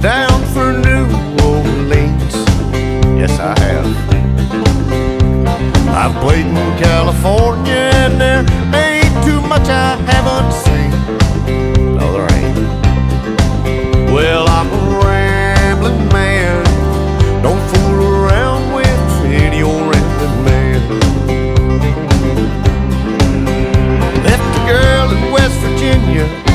down through New Orleans. Yes, I have. I've played in California and there. you.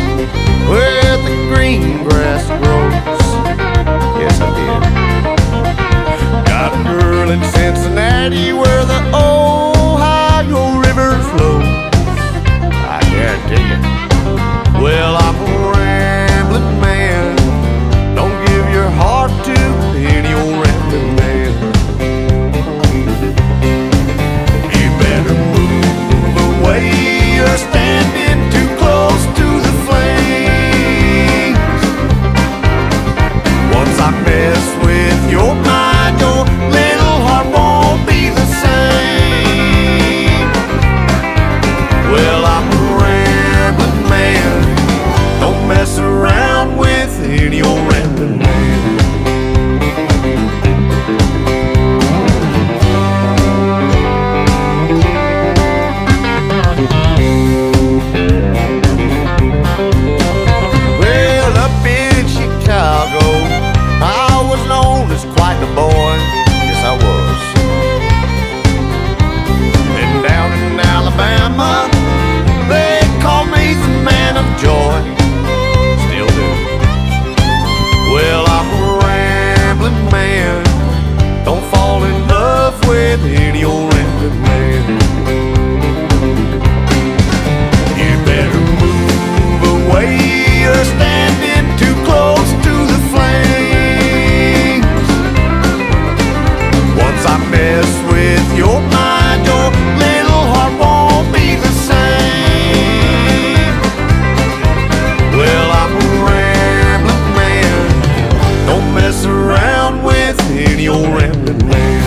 Your rambling man.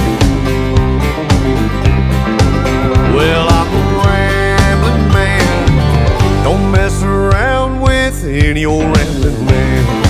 Well, I'm a rambling man. Don't mess around with any old rambling man.